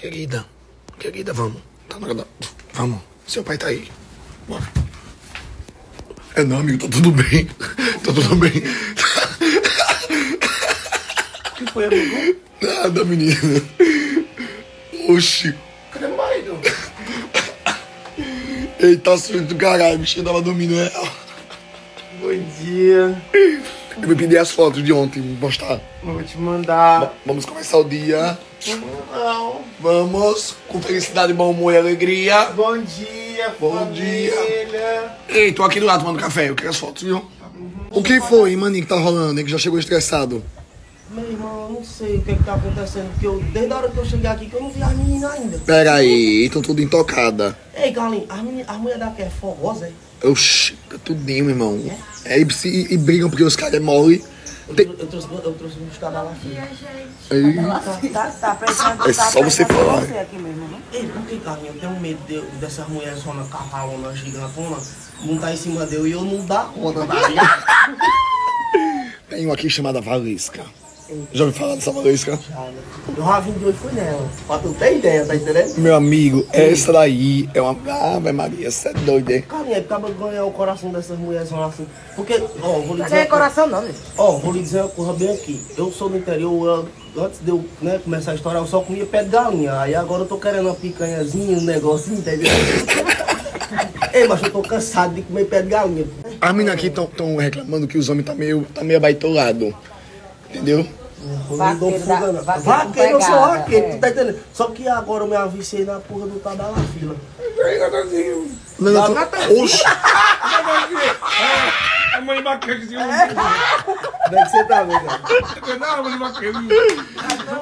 Querida, querida, vamos. Tá na hora da... Vamos. Seu pai tá aí. Bora. É não, amigo, tá tudo bem. Tá tudo bem. O que foi, amigo? Nada, menina. Oxi. Cadê o marido? Ele tá sujo do caralho, o bichinho tava dormindo é. Bom dia. Eu me pedi as fotos de ontem, vou postar. Vou te mandar. Vamos começar o dia. Não. Vamos, com felicidade, bom humor e alegria. Bom dia, Bom família. Ei, tô aqui do lado tomando café, eu quero as fotos, viu? O que foi, maninho, que tá rolando, hein, que já chegou estressado? Meu irmão, eu não sei o que, que tá acontecendo, porque eu, desde a hora que eu cheguei aqui, que eu não vi as meninas ainda. Pera aí, estão tudo intocada. Ei, Carlinhos, as, as mulheres daqui é forrosa, é? Oxi, tá tudinho, meu irmão. É, e, se- e brigam porque os caras é mole. Eu, Tem- eu trouxe, eu trouxe um buscar da Lafia. Aí, Tá, tá pensando, É tá só você falar. você aqui mesmo, né? Ei, por que, Carlinhos? Eu tenho medo de, dessas mulheres zona cavalona, gigantona, montar em cima dele e eu não dar conta, tá ligado? tem uma aqui chamada Valesca. Já ouviu falar dessa Valesca? Eu já vim de hoje fui nela. Pra tu ter ideia, tá entendendo? Meu amigo, essa daí é uma. Ave Maria, você é doido, hein? Carinha, é acaba ganhar o coração dessas mulheres assim. Porque, ó, vou lhe Não dizer. é uma coisa- coração não, né? Ó, vou lhe dizer uma coisa bem aqui. Eu sou do interior, eu- antes de eu né, começar a história, eu só comia pé de galinha. Aí agora eu tô querendo uma picanhazinha, um negocinho, entendeu? Ei, mas eu tô cansado de comer pé de galinha. As meninas aqui estão reclamando que os homens tá meio, tá meio abaitolado. Entendeu? Não dou Vaqueiro fuga, da- não. vaqueiro Vaqueiro, eu sou vaqueiro, é. tu tá entendendo? Só que agora eu me avicei na porra do tal da La fila. Não, tu- Oxi! A mãe bacaninha. Onde é que você tá, meu cara? Não, a mãe bacaninha.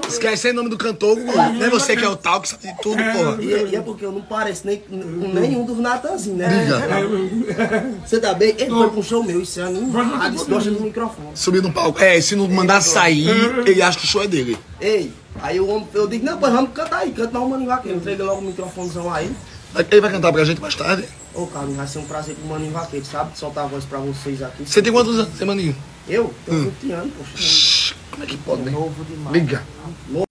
Esquece o nome do cantor, Gugu. Não é você que é o tal que sabe de tudo, porra. E, e é porque eu não pareço nem, com nenhum dos Natanzinhos, né? Diga. Você tá bem? Ele foi pro show meu ano, animado, esse gosta do microfone. Subir no palco. É, se não mandar sair, ele acha que o show é dele. Ei, aí o homem, eu digo, não, pois vamos cantar aí, canta lá o Mano Vaqueiro. Entrega logo o microfonezão aí. Ele vai cantar pra gente mais tarde. Ô, Carlos, vai ser um prazer com o Mano Vaqueiro, sabe? Soltar a voz pra vocês aqui. Você tem quantos anos, maninho? Eu? Tenho 20 anos, poxa. Como é que pode, né? Novo demais. Liga.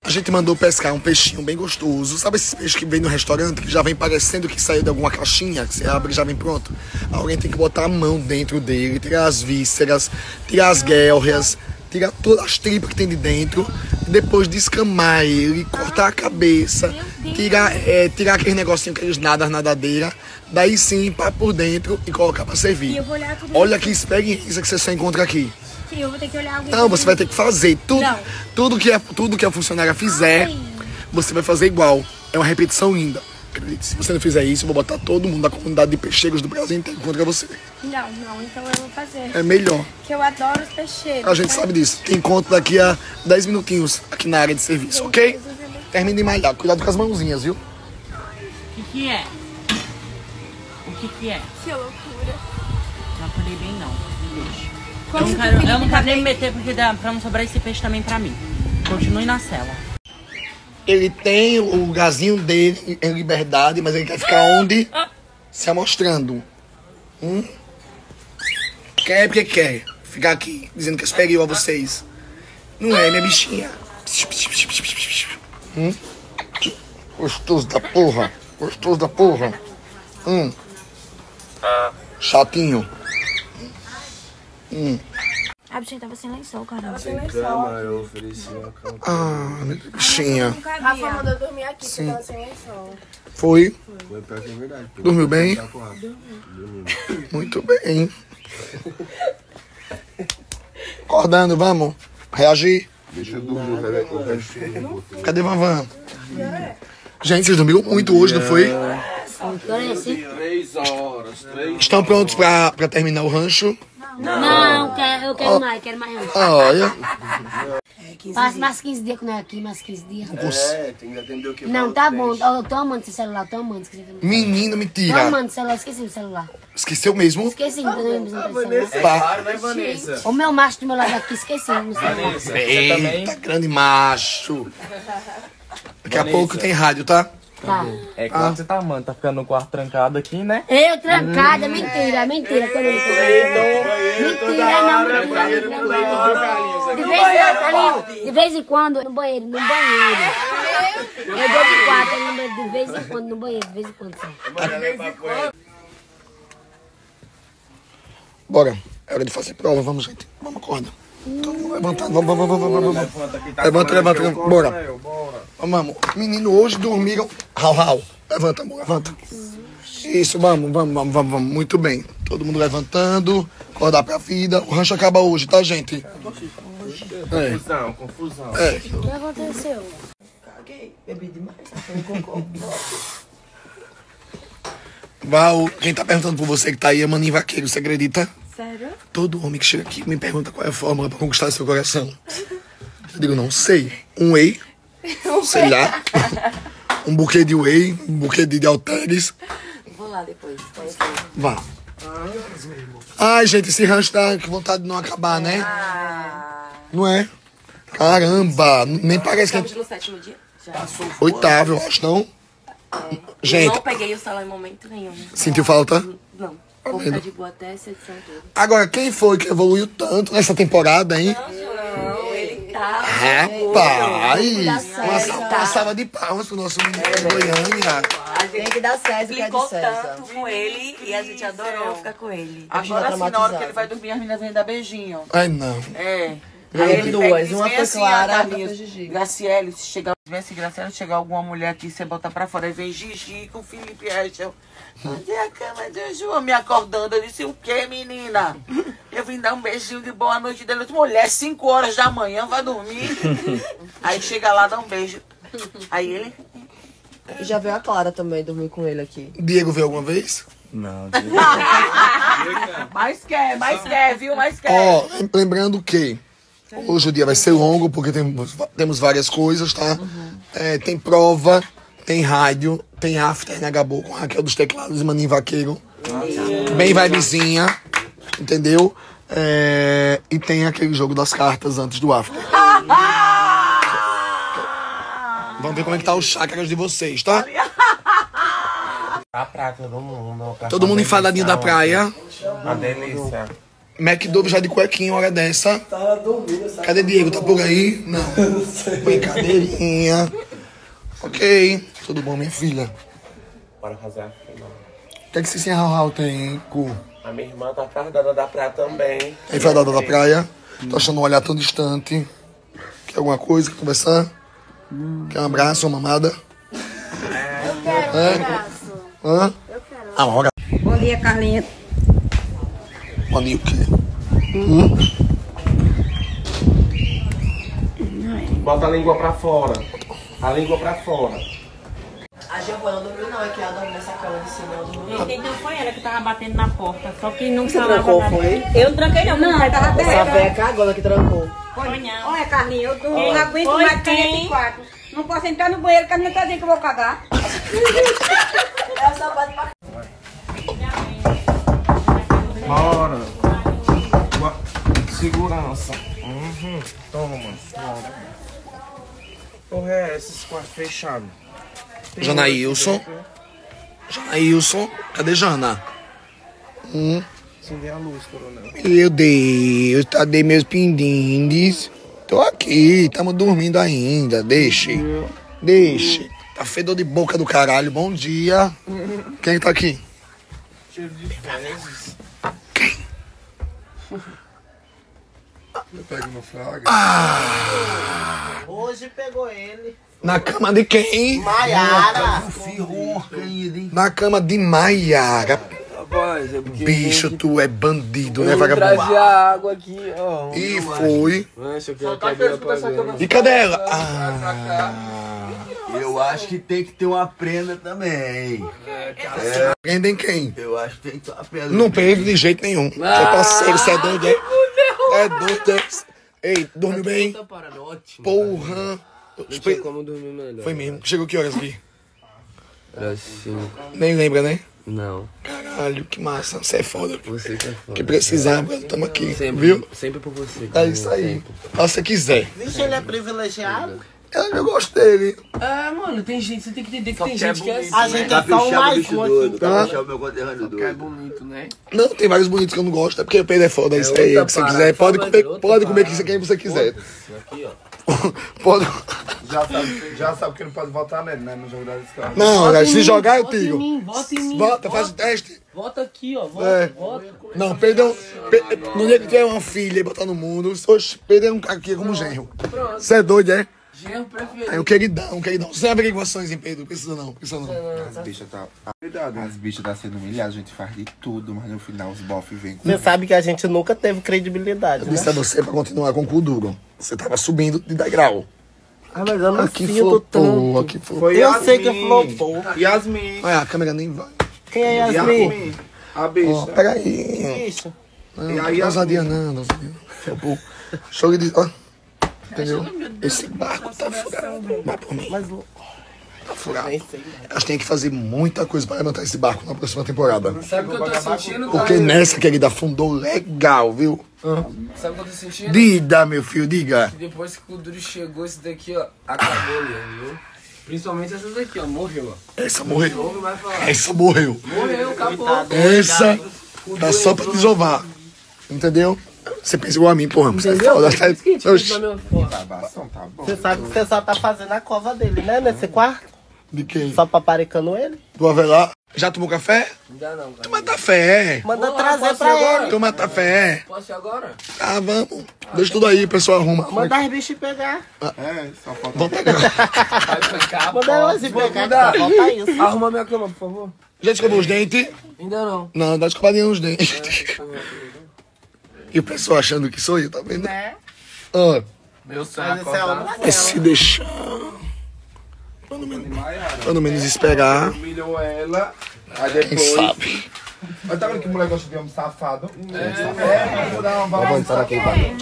A gente mandou pescar um peixinho bem gostoso. Sabe esses peixes que vem no restaurante, que já vem parecendo que saiu de alguma caixinha, que você abre e já vem pronto? Alguém tem que botar a mão dentro dele, tirar as vísceras, tirar as guelras, tirar todas as tripas que tem de dentro, depois descamar ele, cortar a cabeça, tirar, é, tirar aquele negocinho, aqueles nadas, nadadeira, daí sim, pá por dentro e colocar pra servir. E eu vou olhar tudo Olha que experiência que você só encontra aqui. Sim, eu vou ter que olhar alguém. Não, você vai ter que fazer tudo, Não. tudo que a, tudo que a funcionária fizer, Ai. você vai fazer igual. É uma repetição linda. Acredite, se você não fizer isso, eu vou botar todo mundo da comunidade de peixeiros do Brasil inteiro contra você. Não, não, então eu vou fazer. É melhor. Que eu adoro os peixeiros. A gente né? sabe disso. Tem encontro daqui a 10 minutinhos aqui na área de serviço, ok? Termine de malhar. Cuidado com as mãozinhas, viu? O que que é? O que que é? Que loucura. Não acordei bem não. Deixa. Eu não que quero, eu não quero nem meter porque dá pra não sobrar esse peixe também pra mim. Continue na cela. Ele tem o lugarzinho dele em liberdade, mas ele quer ficar onde? Se amostrando. Hum? Quer porque quer. Ficar aqui, dizendo que é superior a vocês. Não é, minha bichinha. Hum? Gostoso da porra. Gostoso da porra. Hum. Chatinho. A bichinha tava sem lençol, cara. Cama, eu ofereci uma cama. Ah, bichinha. Rafa mandou dormir aqui, porque tava sem lençol. Foi? Foi pior que é verdade. Dormiu bem? Com rato. Muito bem. Acordando, vamos. Reagir. Deixa eu dormir, chuva. Cadê Vavan? Gente, vocês dormiram muito hoje, não foi? Três horas, três Estão prontos pra, pra terminar o rancho? Não, quero, eu quero mais, quero mais não. Olha. Passa mais 15 dias que não é aqui, mais 15 dias. É, tem que atender o que Não, tá bom. Eu tô amando esse celular, tô amando. Esqueci, tô Menina, mentira. amando o celular, esqueci o celular. Esqueceu mesmo? Esqueci, não tô lembrando do celular. Pá. né, Vanessa? O meu macho do meu lado aqui, esqueci no celular. Eita, grande macho. Daqui a pouco tem rádio, tá? Tá. É claro que você tá amando, tá ficando no quarto trancado aqui, né? Eu trancada, mentira, mentira. Quando ele Mentira, não, mentira, mentira. De vez em quando, de vez em quando, no banheiro, no banheiro. Eu dou de quatro, no- de vez em quando, no banheiro, de vez em quando só. Bora. É hora de fazer prova. Vamos, gente. Vamos, acorda. Todo mundo levantando. Vamos, vamos, vamos, vamos. Levanta tá Levanta, levanta, levanta. Bora. Vamos, menino, hoje dormiram. Rau, rau. Levanta, amor, levanta. Isso, vamos, vamos, vamos, vamos, vamos. Muito bem. Todo mundo levantando. Acordar pra vida. O rancho acaba hoje, tá, gente? É. Confusão, confusão. É. O que aconteceu? Caguei, bebi demais, foi um cocô. Val, quem tá perguntando por você que tá aí é Maninho Vaqueiro, você acredita? Sério? Todo homem que chega aqui me pergunta qual é a fórmula pra conquistar seu coração. Eu digo, não sei. Um whey, sei lá. Um buquê de whey, um buquê de, de halteres. Vou lá depois. Vá. Ai, gente, esse rancho tá com vontade de não acabar, né? Não é? Caramba, nem parece que é Estamos no sétimo dia? Já. oitavo, eu acho, não? Eu Gente, não peguei o salão em momento nenhum. sentiu falta? Não. Vou ficar de boa até essa edição toda. Agora, quem foi que evoluiu tanto nessa temporada, hein? Não, ele tá. Rapaz! Uma, sa- uma salva de palmas pro nosso menino de Goiânia. Tem que dar César, que é tanto com ele e a gente adorou ficar com ele. Agora sim, na hora que ele vai dormir, as meninas vêm dar beijinho. Ai, não. É. Aí ele duas, uma foi assim, Clara, outra foi Gigi. Graciele, se chegar, assim, Graciele, chegar alguma mulher aqui, você bota pra fora, aí vem Gigi com Felipe Rachel. Cadê a cama de João me acordando? Eu disse, o quê, menina? Eu vim dar um beijinho de boa noite dele. Eu disse, mulher, 5 horas da manhã, vai dormir. aí chega lá, dá um beijo. Aí ele, E já veio a Clara também dormir com ele aqui. Diego veio alguma vez? Não, mais quer, mais quer, viu? Mais quer. Ó, lembrando que hoje o dia vai ser longo, porque temos, temos várias coisas, tá? É, tem prova, tem rádio, tem after na Gabo com Raquel dos Teclados e Maninho Vaqueiro. Bem vibezinha, entendeu? É, e tem aquele jogo das cartas antes do after. Vamos ver como é que tá os chakras de vocês, tá? Tá pra todo mundo. pra Todo mundo enfadadinho da missão. praia. Uma delícia. McDouble já de cuequinha, hora dessa. Cadê Diego? Tá por aí? Não. Brincadeirinha. Ok. Tudo bom, minha filha? Bora fazer a final. O que é que esse Rau tem, cu? A minha irmã tá fardada da praia também. É enfadada da praia. Tô achando um olhar tão distante. Quer alguma coisa? Quer conversar? Quer um abraço, uma mamada? Eu quero É? um abraço. Hã? Eu quero. Ah, hora. Bom dia, Carlinha. Olha o quê? Hum? Bota a língua pra fora. A língua pra fora. A Giovana dormiu não, é que ela dormiu nessa cama de cima, ela dormiu não. Então foi ela que tava batendo na porta, só que não Você falava trancou, nada. foi? Eu não tranquei não, Não, não tava Essa véia cagona que trancou. Foi não. Olha, Carlinha, eu não, não aguento Oi, mais aqui quarto. Não posso entrar no banheiro, que a minha tá dizendo que eu vou cagar. Essa Segurança. Uhum. Toma. Bora. Porra, é esses quartos fechados? Janaílson. Janaílson. Cadê Jana? Hum. Acender a luz, coronel. Meu Deus, cadê meus pindindes? Tô aqui, tamo dormindo ainda. Deixe. Deixe. Tá fedor de boca do caralho. Bom dia. Quem tá aqui? Cheiro de fezes. Eu pego no flagra. Hoje pegou ele. Na cama de quem? Maiara. Na cama de Maiara. Rapaz, é. Bicho, tu é bandido, né, vagabundo? trazer a água aqui, ó. E foi. Nossa, apagando. E cadê ela? Ah, Eu acho que tem que ter uma prenda também. prendem quem? Eu acho que tem que ter uma prenda. Não prende de jeito nenhum. Você é parceiro, você é doido, é? É é? Ei, dormiu bem? Porra. Não tinha como dormir melhor. Foi mesmo. Chegou que horas aqui? Era assim. Nem lembra, né? Não. Caralho, que massa. Você é foda. Você que é foda. Que precisar, mano, tamo aqui. Sempre, Viu? Sempre por você. É isso aí. Faça se quiser. Vixe, ele é privilegiado. Eu, eu gostei. dele. É, mano, tem gente, você tem que entender que tem que é gente que é assim. A gente é só um mais aqui. Caprichar o meu conterrâneo Que é doido. bonito, né? Não, tem vários bonitos que eu não gosto, é porque o Pedro é foda, isso É aí. Que você quiser, pode comer, pode comer quem você quiser. Aqui, ó. Pode. Já sabe, já sabe que não pode votar nele, né? No jogo da escola. Não, em se mim, jogar eu vota em tiro. mim, Vota em mim. Vota, faz o teste. Vota aqui, ó. Vota, É. vota. Não, Pedro, Pe- no dia que tiver uma filha e botar no mundo, oxe, Pedro é um cara aqui como genro. Pronto. Você é doido, é? Genro preferido. É um queridão, um queridão. Sem averiguações em Pedro, precisa não, precisa não. As bichas tá. As bichas tá sendo humilhadas, a gente faz de tudo, mas no final os bofs vêm com. Você sabe que a gente nunca teve credibilidade, Eu né? disse a você pra continuar com o cu duro. Você tava subindo de degrau. Ah, mas eu não Aqui sinto flopou, tanto. aqui flopou. Foi Eu sei que Yasmin. flopou. Yasmin. Olha, a câmera nem vai. Quem é Yasmin? A bicha. Ó, peraí. Isso. Não, E aí, não não, não ousadia. Flopou. Show de... Ó. Entendeu? Esse barco tá furado. Vai por mim. Mas Tá furado. Elas têm que fazer muita coisa pra levantar esse barco na próxima temporada. Sabe o que eu tô sentindo, Porque nessa, querida, afundou legal, viu? Sabe o que eu tô sentindo? Diga, meu filho, diga. Depois que o Duro chegou, esse daqui, ó, acabou, viu? Principalmente essa daqui, ó, morreu, ó. Essa morreu. Essa morreu. Morreu, acabou. Essa tá só pra desovar. Entendeu? Você pensa igual a mim, porra. Você é foda. Tá... Tá. Você sabe que você só tá fazendo a cova dele, né? Nesse quarto? De quem? Só paparicando ele? Do Avelar. Já tomou café? Ainda não, cara. Toma café. Manda Porra, trazer ir pra agora? ele. Toma café. Posso ir agora? Ah, vamos. Deixa tudo aí, o pessoal arruma. Manda as bichas pegar. É, só falta. Vamos pegar. Vai ficar, Manda elas Vou pegar. Só falta isso. Arruma minha cama, por favor. Já escovou os dentes? Ainda não. Não, dá escovadinha nos dentes. E o pessoal achando que sou eu, tá vendo? Né? Ó, Meu Mas saco. esse é é dela. se deixar. Pelo menos, pelo menos esperar. Humilhou ela. Aí Quem depois. sabe? Olha, tá vendo que mulher gosta de homem safado? É, vou dar uma aqui, vai.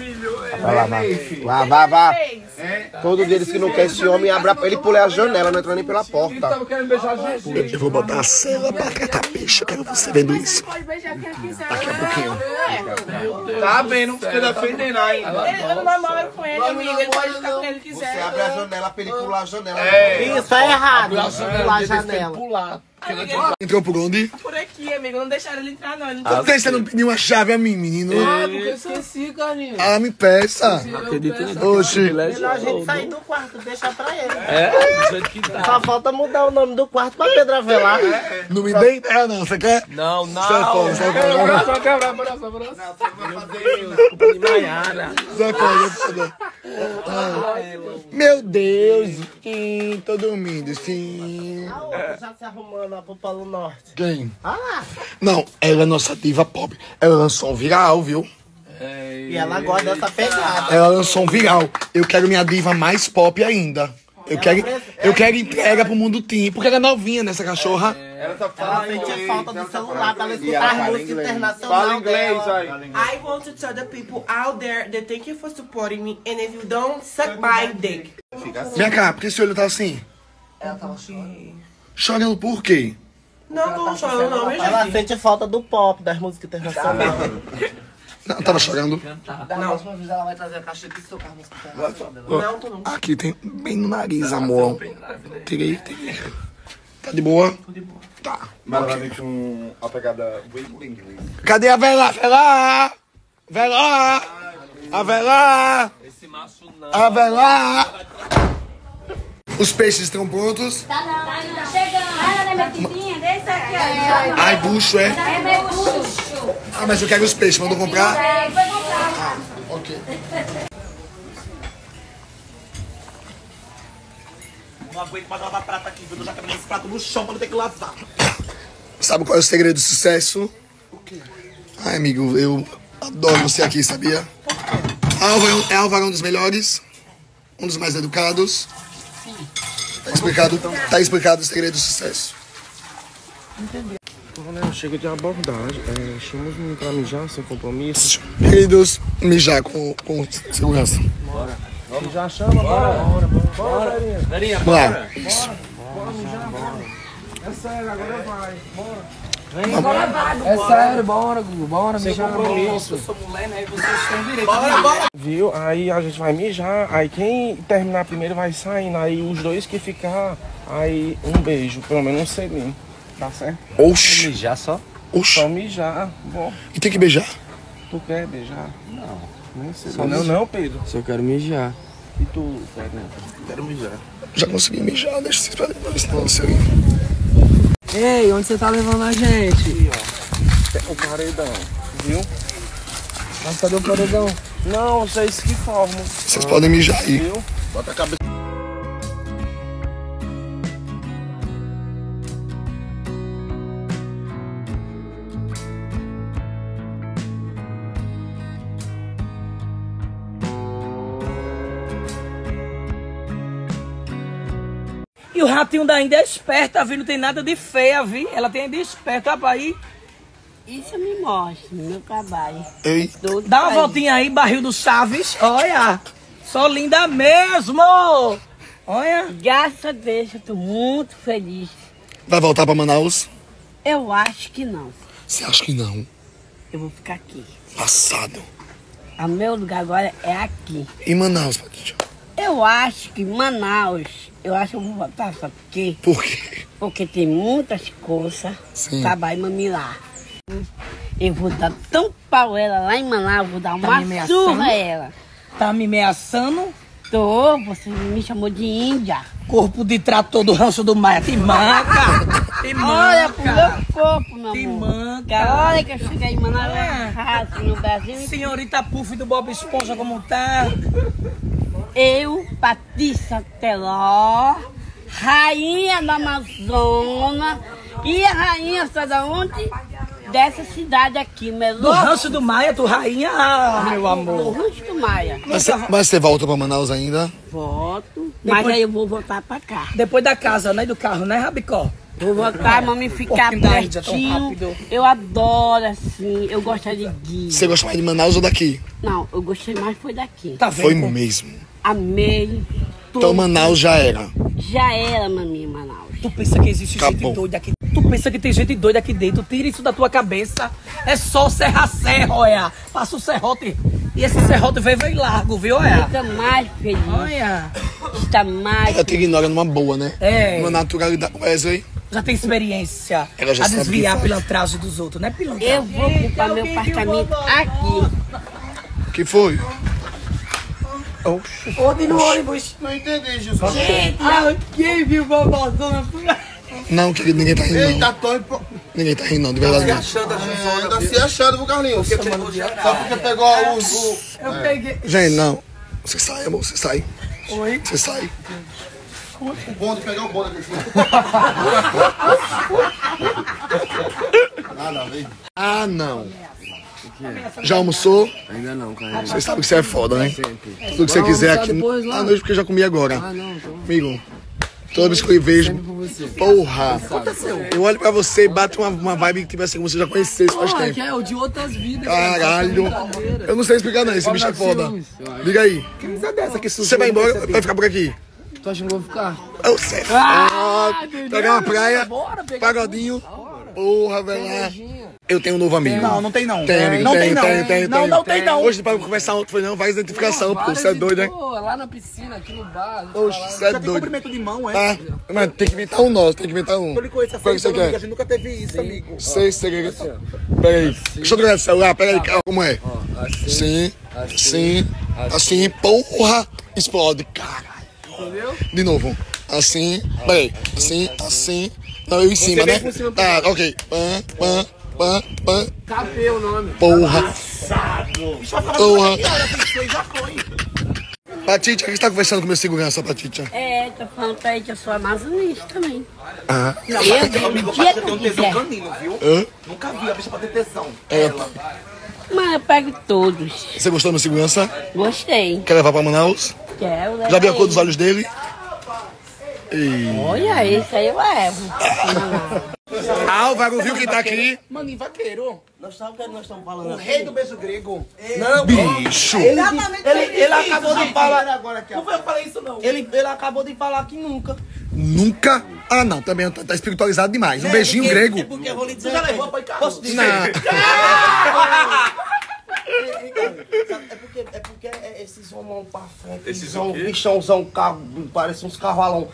Vai lá, vai. filho. Vá, vá, vá. É. Todo dia eles que não quer esse homem, abre a... ele pula a janela, não entra nem pela porta. Tava querendo beijar a gente. Eu vou botar a cela pra catar peixe. Eu quero você vendo isso. Pode beijar quem quiser. Daqui a pouquinho. Tá vendo, não fica defendendo ainda. Ele, eu não namoro com ele, amigo. Ele pode ficar com ele Você quiser. abre a janela pra ele pular a janela. Isso é errado. Pular a janela. Entrou por onde? Por aqui, amigo. Não deixaram ele entrar, não. Ele não Por que você não pediu uma chave a mim, menino? Ah, porque eu esqueci, carinho. Ah, me peça. Oxi. Melhor a gente sair do quarto, deixar pra ele. É, do jeito que tá. Só falta mudar o nome do quarto pra Pedro Avelar. Não me dê ideia, não. Você quer? Não, não. Sai fora, sai fora. Só quebrar, abraço, abraço. Culpa de Maiara. Sai fora, sai fora. Ah, Meu Deus, sim, tô dormindo, sim. A outra já se arrumando lá pro Polo Norte. Quem? Ah lá. Não, ela é nossa diva pop. Ela lançou um viral, viu? E ela gosta dessa pegada. Ela lançou um viral. Eu quero minha diva mais pop ainda. Eu quero, eu quero entrega pro mundo teen. Porque ela é novinha nessa cachorra. Ela só Ela fala sente inglês. falta do ela só celular pra ela ela escutar música internacional Fala inglês dela. aí. I want to tell the people out there that thank you for supporting me, and if you don't, suck my dick. Vem cá, por que esse olho tá assim? Ela tava assim. Chorando por quê? Não, tô chorando não, minha Ela gente. sente falta do pop, das músicas internacionais. Não, tava chorando. Da próxima vez ela vai trazer a caixa de tocar a música internacional. Ó, Não, tô não. Aqui tem bem no nariz, amor. Tirei, tirei. Tá de boa? Tá. Mas ela vem com a pegada bem inglês. Cadê a vela? Vela! Vela! A vela! Esse maço não. A vela! Os peixes estão prontos. Tá não, tá não. Chegando. Olha, minha tizinha, deixa aqui, ó. Ai, bucho, é? É meu bucho. Ah, mas eu quero os peixes. Mandou comprar? É, foi comprar. Ok. Não aguento mais lavar prato aqui, viu? Eu já caminhei esse prato no chão pra não ter que lavar. Sabe qual é o segredo do sucesso? O quê? Ai, amigo, eu adoro você aqui, sabia? Álvaro é Álvaro um dos melhores, um dos mais educados. Tá explicado, tá explicado o segredo do sucesso. Mano, chega de abordagem. É, chama os meninos pra mijar sem compromisso. Queridos, mijar com, com segurança. Já chama, bora. Bora, bora. Darinha, Vamos lá. É sério, agora vai. Bora. Vem, Bora, É sério, bora, Gugu, bora, Sem mijar. compromisso. Eu sou mulher, né? E vocês têm direito Bora, bora. Viu? Aí a gente vai mijar. Aí quem terminar primeiro vai saindo. Aí os dois que ficar, aí um beijo, pelo menos um selinho. Tá certo? Oxi. Mijar só? Oxi. Só mijar. Bom. E tem que beijar? Tu quer beijar? Não. Nem sei. Só não, não, Pedro. Só quero mijar. E tu, Pedro? Quero mijar. Já consegui mijar, deixa vocês pra depois, negócio aí. Ei, onde você tá levando a gente? O paredão, viu? Mas cadê o paredão? Não, vocês que formam. Vocês podem mijar aí. Viu? Bota a cabeça. O ratinho da Índia é esperto, tá vendo? Não tem nada de feia, vi? Ela tem de esperto, rapaz. aí. Isso me mostra, meu trabalho. Ei. Dá uma voltinha aí, barril do Chaves. Olha, só linda mesmo. Olha. Graças a Deus, eu tô muito feliz. Vai voltar pra Manaus? Eu acho que não. Você acha que não? Eu vou ficar aqui. Passado. O meu lugar agora é aqui. E Manaus, Patrícia? Eu acho que Manaus, eu acho que eu vou voltar, sabe por quê? Por quê? Porque tem muitas coisas trabalho mamilar. Eu vou dar tão pau ela lá em Manaus, vou dar Tá uma me surra a ela. Tá me ameaçando? Tô, você me chamou de Índia. Corpo de trator do rancho do Maia. Te manca. Te manca. Olha pro meu corpo, meu Te amor. manca. Olha que eu cheguei em Manaus, É. no Brasil. Senhorita Puff do Bob Esponja, como tá? Eu, Patrícia Teló, rainha da Amazônia e a rainha, sabe da onde? Dessa cidade aqui, Melo. Do rancho do Maia, tu rainha, ah, meu Do amor. rancho do Maia. Mas você, mas você volta pra Manaus ainda? Voto. Mas Depois- aí eu vou voltar pra cá. Depois da casa, né? Do carro, né, Rabicó? Vou voltar, mamãe, ficar pertinho. Eu adoro assim, eu gosto de guia. Você gosta mais de Manaus ou daqui? Não, eu gostei mais foi daqui. Tá Foi mesmo. Amei. Então Manaus já era. Já era, maminha, Manaus. Tu pensa que existe Acabou. gente doida aqui? Tu pensa que tem gente doida aqui dentro? Tira isso da tua cabeça. É só serra serra, olha. Passa o serrote. E esse serrote veio, veio largo, viu, olha? Fica mais feliz. Olha. Está mais Ela te ignora numa boa, né? É. Uma naturalidade. Wesley, Já tem experiência Ela já a desviar a faz. pilantragem dos outros, né, pilantragem? Eu vou ocupar meu apartamento aqui. que foi? Onde no ônibus? Não entendi, Jesus. Ah, quem viu babazona? Não, querido, ninguém tá rindo. Não. Eita, tô impo... Ninguém tá rindo, não, de verdade. não. achando, é, tá se achando, viu, Carlinhos? Só porque pegou o... o... Eu peguei. Gente, não. Você sai, amor, você sai. Oi? Você sai. O bonde, pegar o bonde aqui. Nada a ver. Ah, não. Já almoçou? Ainda não, cara. Você sabe que você é foda, né? Sempre. Tudo que você quiser aqui. À noite, porque eu já comi agora. Ah, não, então. Amigo, toda vez que eu vejo. Porra! Eu olho pra você e bato uma, uma vibe que tipo assim, como você já conhecesse faz tempo. que é o de outras vidas. cara. Caralho! Brincadeira. Eu não sei explicar, não. Esse bicho é foda. Diga aí. Você vai embora vai ficar por aqui? Tu acha que eu vou ficar? Eu sei. Ah, foda. Pegar uma praia, pagodinho. Porra, velho. Eu tenho um novo amigo. Não, não tem não. Tem, amigo, Não tem, tem não. tem, tem, Não, tem. não tem não. Hoje, pra conversar ontem, foi não, faz identificação, pô. Você é doido, né? Pô, lá na piscina, aqui no bar. Oxe, você é Já tem doido. cumprimento de mão, é? Tá? Mas tem que inventar um nosso, tem que inventar um. Eu lhe conheço Qual que você assim, a quer? gente nunca teve isso, amigo. Sei, sei. Pera aí. Deixa eu trocar de celular, pera aí, calma, como é? Assim, assim, assim, porra, explode, caralho. Entendeu? De novo. Assim, peraí, assim, assim. Não, eu em cima, né? Tá, ok. Pã, pã, pã, pã. Capê o nome. Porra. Porra. Já foi. Patitia, o que você tá conversando com meu segurança, Patitia? É, tô falando pra ele que eu sou amazonista também. Ah. Eu, o dia que eu quiser. canino, viu? Hã? Nunca vi a bicha pra ter tesão. É. Mas eu pego todos. Você gostou do meu segurança? Gostei. Quer levar pra Manaus? Quero Já viu a cor dos olhos dele? E... Olha, esse aí eu levo. Álvaro viu que tá aqui. Maninho vaqueiro. Nós sabemos o que nós estamos falando O rei do beijo grego. Não, Bicho. Ele, ele, ele acabou de falar. Agora aqui. Não foi eu falei isso, não. Ele, ele acabou de falar que nunca. Nunca. Ah, não, também tá, tá espiritualizado demais. Um beijinho porque- grego. É porque eu vou lhe dizer. já levou pra Posso dizer? Não. Ei, ei, cara, sabe, É porque, é porque é esses homão pra frente, Esses esses o homão, quê? bichãozão, carro, parece uns carvalhão.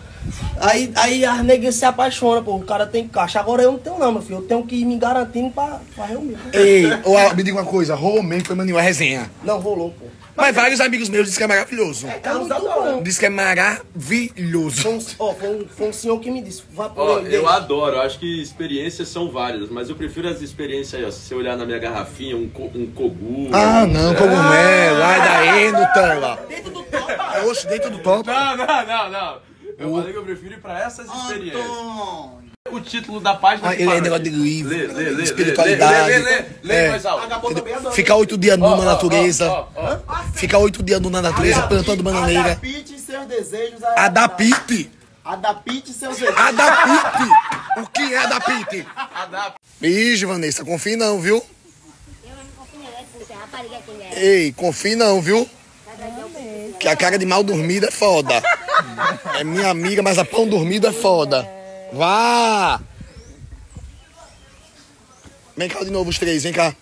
Aí, aí as negas se apaixonam, pô, o cara tem caixa. Agora eu não tenho não, meu filho, eu tenho que ir me garantindo pra, pra reunir. Ei, Al- me diga uma coisa. Rolou mesmo, foi maninho a resenha. Não rolou, pô. Mas vários amigos meus dizem que é maravilhoso. É muito bom. Diz que é maravilhoso. Foi um, ó, foi, um, foi um senhor que me disse, vá por Ó, eu adoro, eu acho que experiências são válidas, mas eu prefiro as experiências aí, ó. Se você olhar na minha garrafinha, um, co- um cogu. Ah, não, é. cogumelo. Ai, daí, Nutella. É, oxe, dentro do top. Não, não, não, não. Eu falei que eu prefiro ir pra essas experiências. O título da página. Ah, ele é negócio de livro, Lê, lê, lê, espiritualidade. Lê, lê, lê, lê, lê É. mais alto. Entendeu? Ficar oito dias nu Ó, na ó, natureza. ó, ó. Ficar oito dias nu na natureza, plantando bananeira. Adapte seus desejos A da Pite. Adapte seus desejos. A da Pite. O que é a da Pite? Ixi, Vanessa, confia não, viu? Ei, confia não, viu? Que a cara de mal dormida é foda. É minha amiga, mas a pão dormido é foda. Vá! Vem cá de novo os três, vem cá.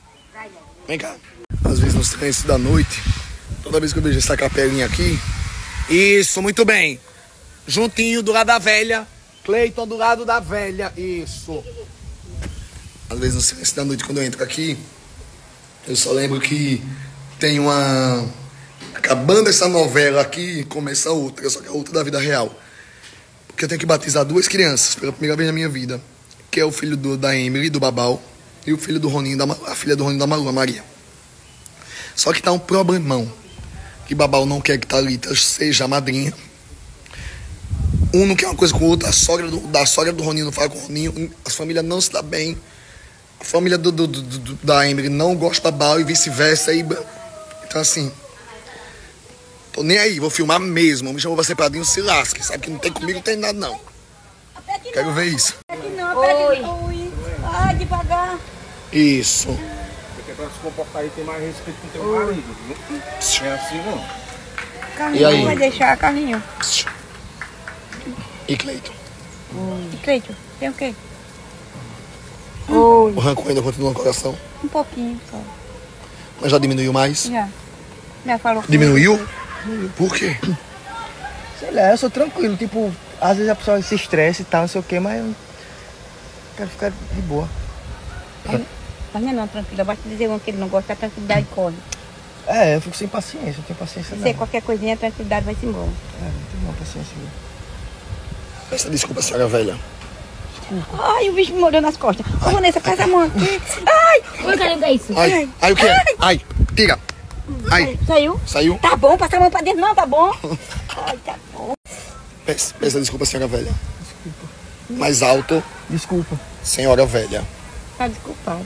Vem cá. Às vezes nos trânsito da noite, toda vez que eu vejo essa capelinha aqui. Isso, muito bem. Juntinho do lado da velha. Cleiton do lado da velha. Isso. Às vezes no silêncio da noite, quando eu entro aqui, eu só lembro que tem uma. Acabando essa novela aqui, começa outra, só que é outra da vida real. Porque eu tenho que batizar duas crianças pela primeira vez na minha vida. Que é o filho do, da Emily, do Babal, e o filho do Roninho, da, a filha do Roninho da Malu, a Maria. Só que tá um problemão. Que Babal não quer que Thalita seja a madrinha. Um não quer uma coisa com o outro, a sogra do, da sogra do Roninho não fala com o Roninho, a família não se dá bem. A família do, do- do- do- da Emily não gosta da Babal e vice-versa. Então assim, tô nem aí, vou filmar mesmo. Me chamou pra ser padrinho, se lasque. Sabe que não tem comigo, não tem nada não. Quero ver isso. Não, Oi. Oi. Ai, devagar. Isso. Porque pra se comportar aí tem mais respeito com teu marido, viu? Não é assim não. Carlinho, E aí? vai deixar, Carlinho. E Cleiton? E Cleito, tem o quê? O rancor ainda continua no coração, Um pouquinho só. mas já diminuiu mais. Já. Já falou. Diminuiu? Por quê? Sei lá, eu sou tranquilo, tipo, às vezes a pessoa se estressa e tal, não sei o que, mas eu quero ficar de boa. Mas não, é não, tranquila. Vai te dizer um que ele não gosta, a tranquilidade corre. É, eu fico sem paciência, não tenho paciência Se não. é qualquer coisinha, a tranquilidade vai se embora. É, não tenho uma paciência não. Peça desculpa, senhora velha. Ai, o bicho me mordeu nas costas. Ô, Vanessa, faz a mão aqui. Ai! Oi, Carlinhos, é isso? Ai, ai, o que é? Ai, tira. Ai, Saiu? saiu? Tá bom, passa a mão pra dentro, não, tá bom? Ai, tá bom. Peça, peça desculpa, senhora velha. Mais alto. Desculpa. Senhora velha. Tá desculpada.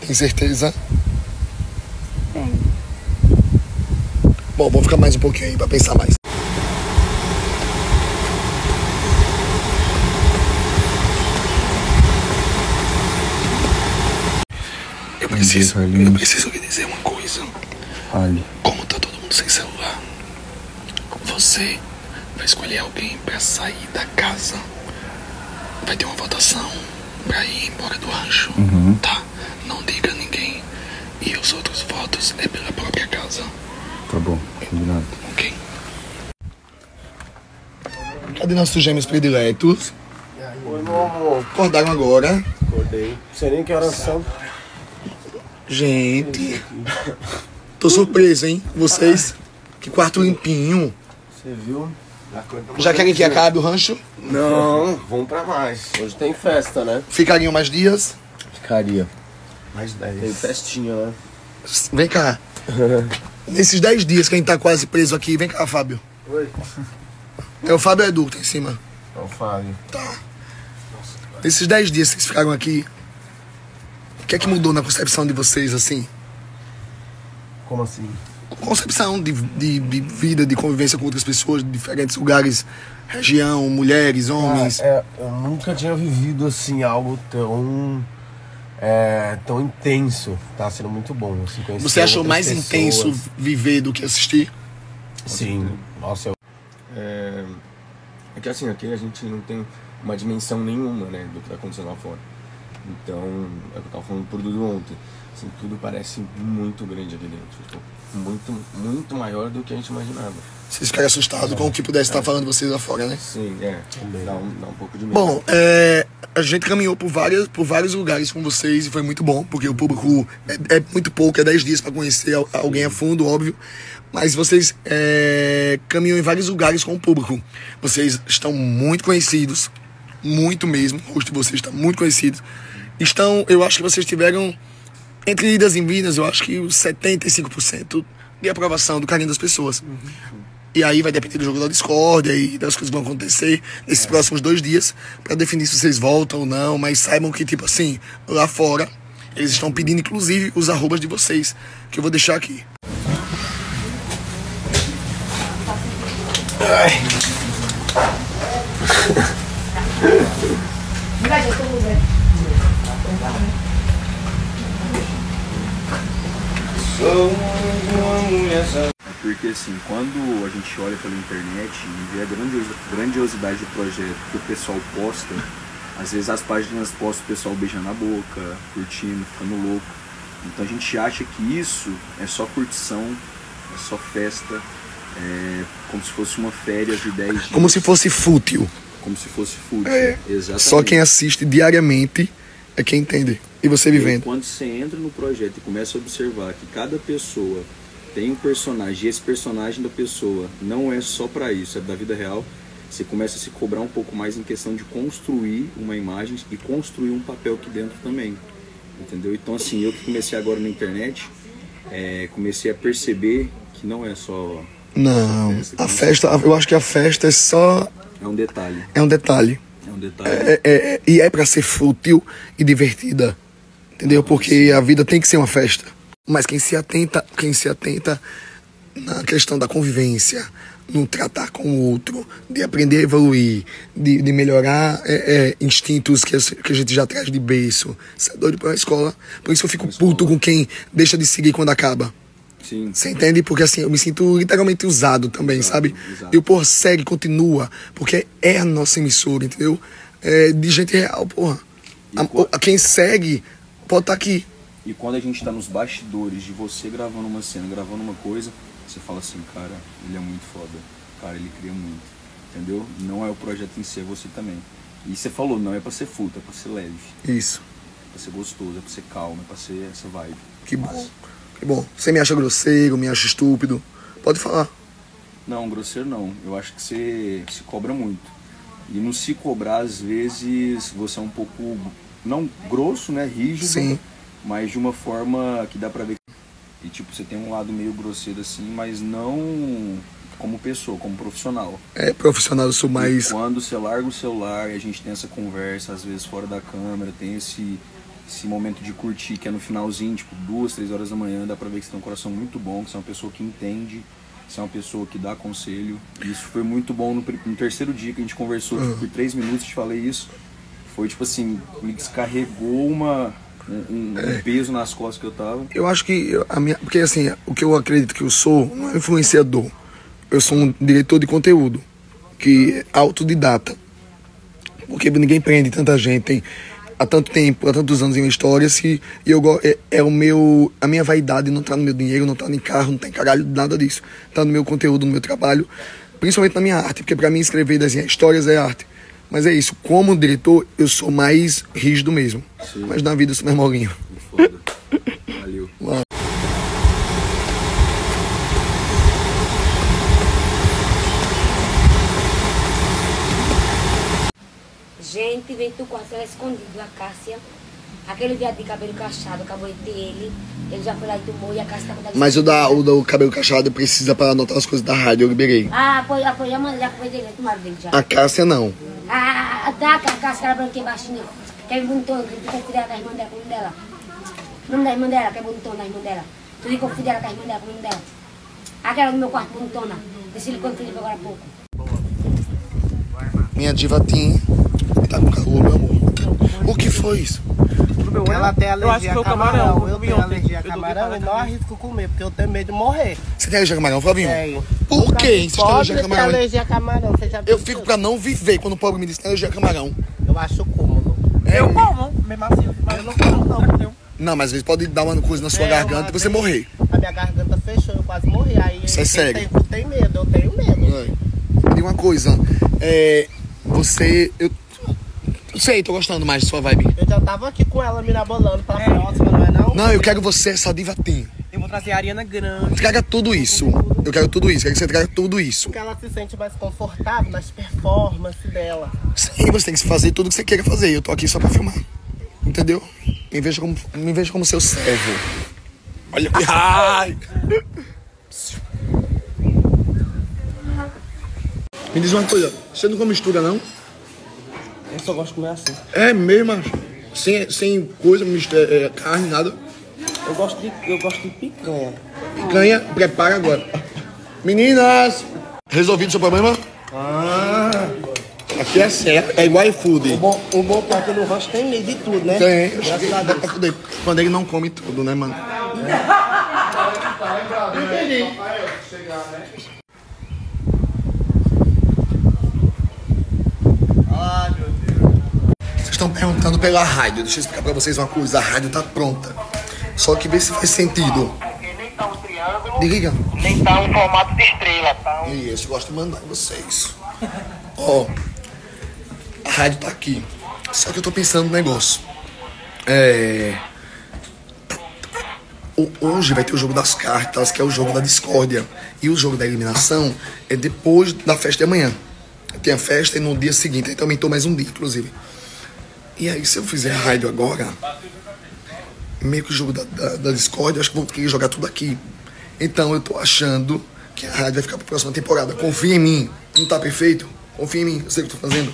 Tem certeza? Tem. Bom, vamos ficar mais um pouquinho aí pra pensar mais. Eu preciso, eu preciso lhe dizer uma coisa. Fale. Como tá todo mundo sem celular, você vai escolher alguém pra sair da casa. Vai ter uma votação pra ir embora do rancho. Uhum. Tá? Não diga a ninguém. E os outros votos é pela própria casa. Tá bom, combinado. Ok. Cadê nossos gêmeos prediletos? Oi, meu amor. Acordaram agora. Acordei. Não sei nem que horas são. Gente. Tô surpreso, hein? Vocês. Que quarto limpinho. Você viu? Já querem que acabe o rancho? Não, vamos pra mais. Hoje tem festa, né? Ficariam mais dias? Ficaria. Mais 10. Tem festinha, né? Vem cá. Nesses 10 dias que a gente tá quase preso aqui, vem cá, Fábio. Oi. É o Fábio Edu que tá em cima. É o Fábio. Tá. Nesses 10 dias que vocês ficaram aqui, o que é que mudou na concepção de vocês, assim? Como assim? concepção de, de, de vida, de convivência com outras pessoas de diferentes lugares, região, mulheres, homens. Ah, é, eu nunca tinha vivido assim algo tão é, tão intenso. Tá sendo muito bom. Assim, conhecer Você achou mais pessoas. intenso viver do que assistir? Sim. Nossa, eu... é, é que assim, aqui a gente não tem uma dimensão nenhuma, né, do que tá acontecendo lá fora. Então, é o que eu tava falando pro Dudu ontem. Assim, tudo parece muito grande aqui dentro. Tipo, muito, muito maior do que a gente imaginava. Vocês ficaram assustados com o que pudesse estar falando vocês lá fora, né? Sim, é. Dá um, dá um pouco de medo. Bom, é, a gente caminhou por, várias, por vários lugares com vocês e foi muito bom, porque o público é, é muito pouco, é 10 dias para conhecer al- alguém a fundo, óbvio. Mas vocês é, caminham em vários lugares com o público. Vocês estão muito conhecidos, muito mesmo. O rosto de vocês está muito conhecido. Estão, eu acho que vocês tiveram, entre idas e vindas, eu acho que os 75% de aprovação do carinho das pessoas. E aí vai depender do jogo da discórdia e das coisas que vão acontecer nesses próximos dois dias para definir se vocês voltam ou não. Mas saibam que, tipo assim, lá fora, eles estão pedindo inclusive os arrobas de vocês, que eu vou deixar aqui. É Porque assim, quando a gente olha pela internet e vê a grandiosi- grandiosidade do projeto que o pessoal posta, às vezes as páginas postam o pessoal beijando a boca, curtindo, ficando louco. Então a gente acha que isso é só curtição, é só festa, é como se fosse uma férias de 10 dias. Como se fosse fútil. Como se fosse fútil. É. Exatamente. Só quem assiste diariamente é quem entende. E você E vivendo. quando você entra no projeto e começa a observar que cada pessoa tem um personagem, e esse personagem da pessoa não é só para isso, é da vida real, você começa a se cobrar um pouco mais em questão de construir uma imagem e construir um papel aqui dentro também. Entendeu? Então, assim, eu que comecei agora na internet, é, comecei a perceber que não é só. Não, a festa, eu acho que a festa é só. É um detalhe. É um detalhe. É um detalhe. É, é- é- e é pra ser fútil e divertida. Entendeu? Porque a vida tem que ser uma festa. Mas quem se atenta, quem se atenta na questão da convivência, no tratar com o outro, de aprender a evoluir, de, de melhorar é, é, instintos que, a- que a gente já traz de berço. Você é doido pra escola. Por isso eu fico puto com quem deixa de seguir quando acaba. Sim. Você entende? Porque assim, eu me sinto literalmente usado também, sabe? E o Porra segue, continua, porque é a nossa emissora, entendeu? É de gente real, porra. A- a- quem segue pode estar aqui. E quando a gente tá nos bastidores de você gravando uma cena, gravando uma coisa, você fala assim, cara, ele é muito foda. Cara, ele cria muito. Entendeu? Não é o projeto em si, é você também. E você falou, não é pra ser futa, é pra ser leve. Isso. É pra ser gostoso, é pra ser calmo, é pra ser essa vibe. Que bom. Que bom. Você me acha grosseiro, me acha estúpido. Pode falar. Não, grosseiro não. Eu acho que você se cobra muito. E no se cobrar, às vezes, você é um pouco, não grosso, né? Rígido. Sim. Mas de uma forma que dá pra ver. E tipo, você tem um lado meio grosseiro assim, mas não como pessoa, como profissional. É profissional, eu sou mais. E quando você larga o celular e a gente tem essa conversa, às vezes fora da câmera, tem esse, esse momento de curtir, que é no finalzinho, tipo, duas, três horas da manhã, dá pra ver que você tem um coração muito bom, que você é uma pessoa que entende, você é uma pessoa que dá conselho. E isso foi muito bom no, no terceiro dia que a gente conversou, tipo, por três minutos, te falei isso. Foi tipo assim, me descarregou uma, um, um É. peso nas costas que eu tava. Eu acho que a minha. Porque assim, o que eu acredito que eu sou não é influenciador. Eu sou um diretor de conteúdo. Que é autodidata. Porque ninguém prende tanta gente tem, há tanto tempo, há tantos anos em uma história, se, e eu é, é o meu. A minha vaidade não tá no meu dinheiro, não tá em carro, não tem caralho, nada disso. Tá no meu conteúdo, no meu trabalho, principalmente na minha arte, porque pra mim escrever e desenhar histórias é arte. Mas é isso, como diretor, eu sou mais rígido mesmo. Mas na vida eu sou mais molinho. Valeu. Gente, vem do quarto ela escondido, a Cássia. Aquele viado de cabelo cachado, acabou de ter ele. Ele já foi lá e tomou e a Cássia tá com a Mas o, da, o do cabelo cachado precisa para anotar as coisas da rádio, eu liberei. Ah, foi, ah, foi, já mandei, já foi dele, tomaram dele já. A Cássia não. Ah, tá, a Cássia era branquinha baixinha. Que é bonitona, que fica filha da irmã dela, com o nome dela. O nome da irmã dela, que é bonitona, da irmã dela. Tu ficou filha dela com a irmã dela, com o nome dela. Aquela do meu quarto, bonitona. Esse silicone Felipe agora há pouco. Minha diva Tim tá com calor, meu amor. O que foi isso? Ela tem Eu acho que alergia foi a o camarão, camarão. eu tenho alergia a camarão e não arrisco comer, porque eu tenho medo de morrer. Você tem alergia a camarão, Flavinho? Tenho. Por que você tem alergia a camarão? alergia a camarão, você já Eu fico pra não viver quando o pobre me diz que tem alergia a camarão. Eu acho cômodo. Eu como, mesmo assim, mas eu não como não, entendeu? Não, mas às vezes pode dar uma coisa na sua É, garganta e você vez morrer. A minha garganta fechou, eu quase morri. Aí Isso é sério. Tem, tem medo, eu tenho medo. É. Diga uma coisa. É, você. Eu, eu sei, tô gostando mais de sua vibe. Eu já tava aqui com ela mirabolando pra próxima, não é não? Não, eu quero você, essa diva Tim. Eu vou trazer a Ariana Grande. Traga tudo isso. Eu quero tudo isso. Quero que você traga tudo isso. Porque ela se sente mais confortável nas performances dela. Sim, você tem que fazer tudo que você queira fazer. Eu tô aqui só pra filmar. Entendeu? Me veja como, me veja como seu servo. Olha que ai. Me diz uma coisa, você não come mistura não? Só gosto de comer assim. É mesmo? Sem, sem coisa, mistura, é, carne, nada. Eu gosto de, eu gosto de picanha. Picanha, prepara agora. Meninas! Resolvido o seu problema? Ah. Aqui é certo, é igual iFood. O bom, o bom é que no rancho tem medo de tudo, né? Tem, Graças a Deus. tudo aí. Quando ele não come tudo, né, mano? Entendi. Estão perguntando pela rádio. Deixa eu explicar pra vocês uma coisa. A rádio tá pronta. Só que vê se faz sentido. Desliga. Nem tá um formato de estrela, tá? Isso, eu gosto de mandar em vocês. Ó, a rádio tá aqui. Só que eu tô pensando no negócio. É. ho- Hoje vai ter o jogo das cartas, que é o jogo da discórdia. E o jogo da eliminação é depois da festa de amanhã. Tem a festa e no dia seguinte. Então aumentou mais um dia, inclusive. E aí, se eu fizer a rádio agora, meio que o jogo da, da, da discórdia, eu acho que vou querer jogar tudo aqui. Então eu tô achando que a rádio vai ficar pra próxima temporada. Confia em mim. Não tá perfeito? Confia em mim. Eu sei o que eu tô fazendo.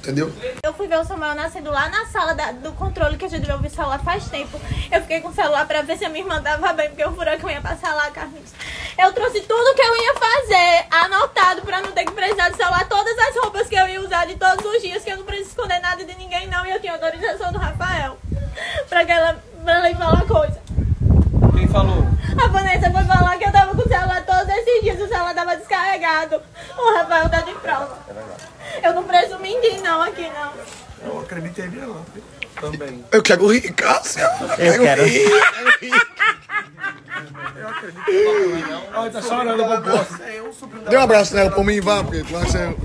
Entendeu? Fui ver o Samuel nascendo lá na sala da- do controle, que a gente vai ouvir celular faz tempo. Eu fiquei com o celular pra ver se a minha irmã tava bem, porque o furacão ia passar lá, Carlinhos. Eu trouxe tudo que eu ia fazer, anotado, pra não ter que precisar do celular. Todas as roupas que eu ia usar de todos os dias, que eu não preciso esconder nada de ninguém, não. E eu tinha autorização do Rafael. Pra, que ela, pra ir falar coisa. Quem falou? A Vanessa foi falar que eu tava com o celular todos esses dias, o celular tava descarregado. O Rafael tá de prova. Eu não preciso mentir, não, aqui não. Eu acreditei nela. Também. Eu quero rir, Cássia. Eu quero. rir. Ai, tá chorando, Bobô. Dê um abraço nela pra mim, vá, porque tu vai ser.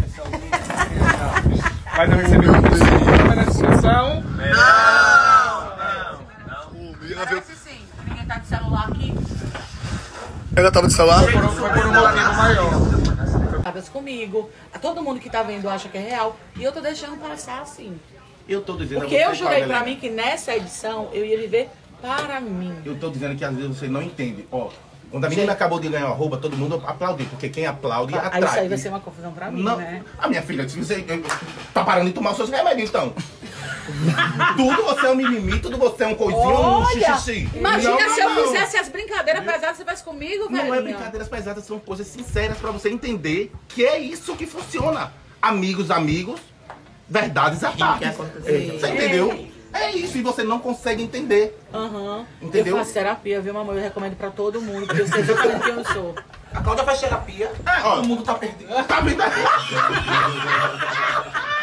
Vai não receber um cursinho na discussão? Parece sim. Ninguém tá de celular aqui. Ela tava de celular? Foi por um motivo maior. Cabas comigo. Todo mundo que tá vendo acha que é real. E eu tô deixando passar assim. Eu tô dizendo a Porque eu jurei pra mim que nessa edição eu ia viver para mim. Eu tô dizendo que às vezes você não entende. Ó, quando a menina acabou de ganhar o arroba, todo mundo aplaudiu, porque quem aplaude Aí atrai. isso aí vai ser uma confusão pra mim, Não. né? A minha filha, você tá parando de tomar os seus remédios, então. tudo você é um mimimi, tudo você é um coisinho, um Olha, xixi. imagina Não, se eu não. fizesse as brincadeiras pesadas, você faz comigo, velho. Não é brincadeiras pesadas, são coisas sinceras pra você entender que é isso que funciona. Amigos, amigos, verdades à parte. acontecer. Você entendeu? É isso, e você não consegue entender. Aham. Entendeu? Eu faço terapia, viu, mamãe? Eu recomendo pra todo mundo, porque eu sei exatamente quem eu sou. A Cláudia faz terapia. É, todo mundo tá perdido. Tá vendo?